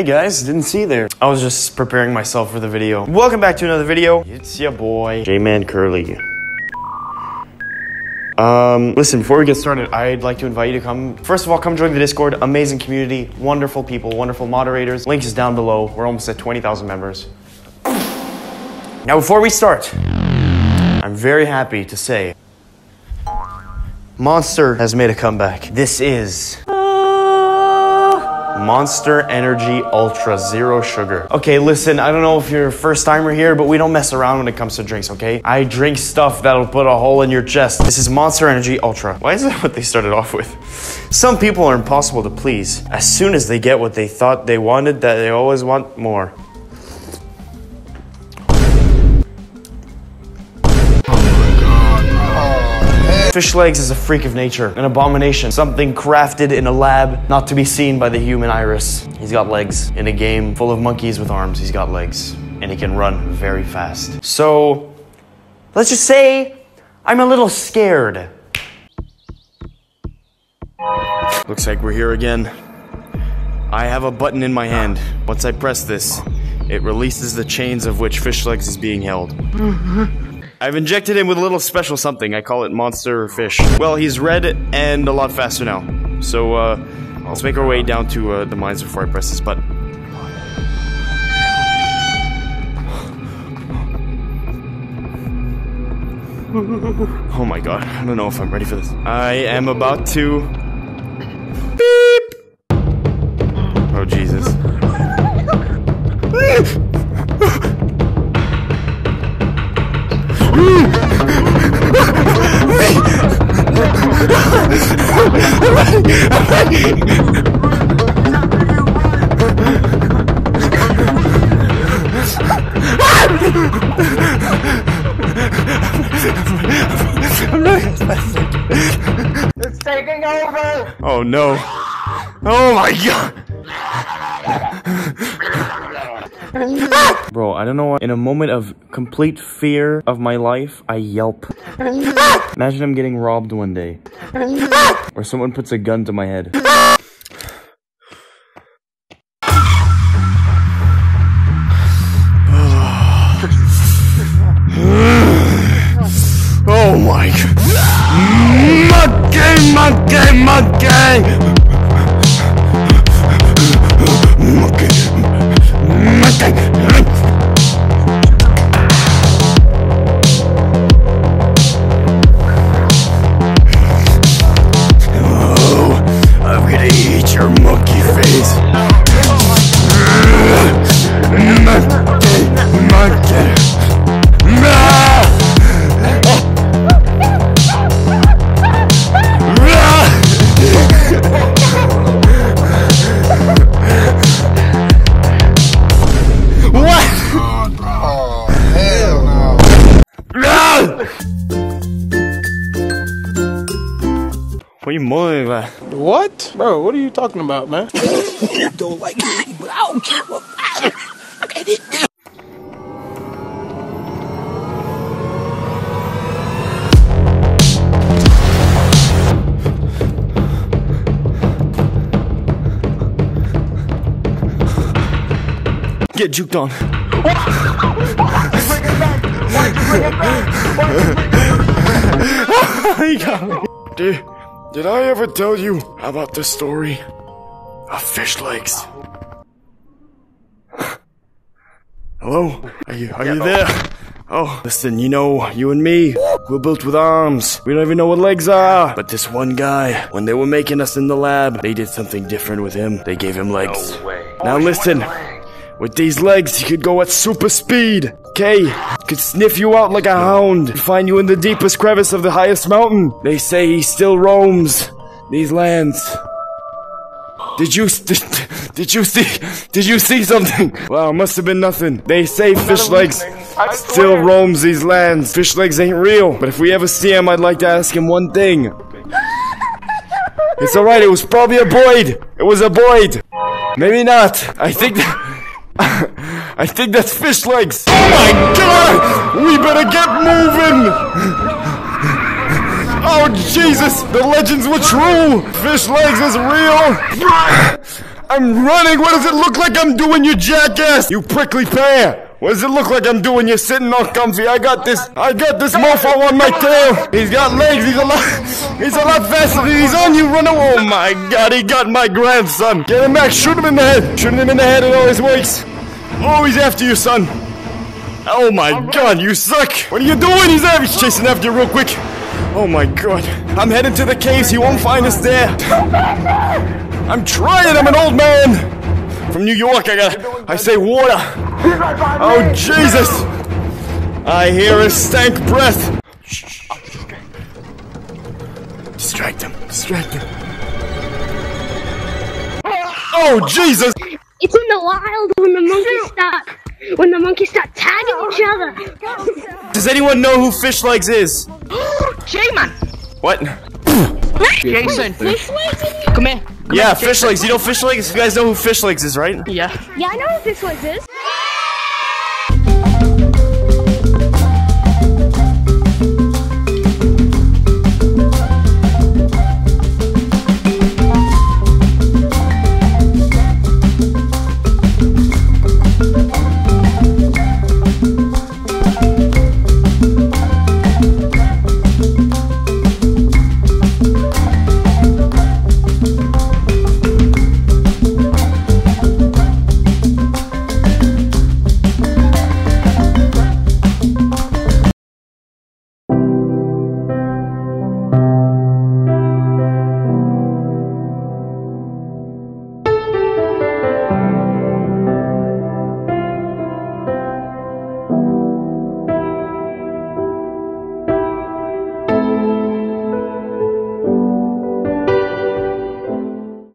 Hey guys, didn't see you there. I was just preparing myself for the video. Welcome back to another video. It's your boy, J-Man Curly. Um, listen, before we get started, I'd like to invite you to come. First of all, come join the Discord. Amazing community, wonderful people, wonderful moderators. Link is down below. We're almost at 20,000 members. Now, before we start, I'm very happy to say Monster has made a comeback. This is Monster Energy Ultra Zero Sugar. Okay, listen, I don't know if you're a first timer here, but we don't mess around when it comes to drinks, okay? I drink stuff that'll put a hole in your chest. This is Monster Energy Ultra. Why is that what they started off with? Some people are impossible to please. As soon as they get what they thought they wanted, that they always want more. Fish legs is a freak of nature, an abomination, something crafted in a lab, not to be seen by the human iris. He's got legs. In a game full of monkeys with arms, he's got legs. And he can run very fast. So, let's just say I'm a little scared. Looks like we're here again. I have a button in my hand. Once I press this, it releases the chains of which Fish Legs is being held. Mm-hmm. I've injected him with a little special something. I call it monster fish. Well, he's red and a lot faster now. So, uh, let's make our way down to uh, the mines before I press this button. Oh my god, I don't know if I'm ready for this. I am about to. Beep! Oh Jesus. It's taking over! Oh no. Oh my god. Bro, I don't know what. In a moment of complete fear of my life, I yelp. Imagine I'm getting robbed one day. Or someone puts a gun to my head. Monkey, monkey! Monkey, monkey! Oh, I'm gonna eat your monkey face. What are you mulling at? What? Bro, what are you talking about, man? don't like me, but I don't care what. Okay, this- Get juked on. he got me. Did, did I ever tell you about the story of fish legs? Hello? Are you, are you there? Oh, listen, you know, you and me, we're built with arms. We don't even know what legs are. But this one guy, when they were making us in the lab, they did something different with him. They gave him legs. No way. Now listen, with these legs, he could go at super speed. Okay, could sniff you out like a hound, find you in the deepest crevice of the highest mountain. They say he still roams these lands. Did you did, did you see did you see something? Well, must have been nothing. They say fish legs still roams these lands. Fish legs ain't real, but if we ever see him, I'd like to ask him one thing. It's alright, it was probably a Boyd. It was a Boyd. Maybe not. I think that. I think that's fish legs. Oh my god! We better get moving! Oh Jesus! The legends were true! Fish legs is real! I'm running. What does it look like I'm doing, you jackass? You prickly pear. What does it look like I'm doing? You're sitting all comfy. I got this. I got this mofo on my tail. He's got legs. He's a lot. He's a lot faster. He's on you. Run away. Oh my God! He got my grandson. Get him back. Shoot him in the head. Shoot him in the head. It always works. Oh, he's after you, son. Oh my God! You suck. What are you doing? He's there. He's chasing after you real quick. Oh my God! I'm heading to the caves. He won't find us there. I'm trying. I'm an old man. From New York, I got. I say water. Oh Jesus! I hear his stank breath. Distract him. Distract him. Oh Jesus! It's in the wild when the monkeys start when the monkeys start tagging each other. Does anyone know who Fish Legs is? J-Man! What? Jason, come here. Come Yeah, here, Fish Legs. You know Fish Legs? You guys know who Fish Legs is, right? Yeah. Yeah, I know what this one is.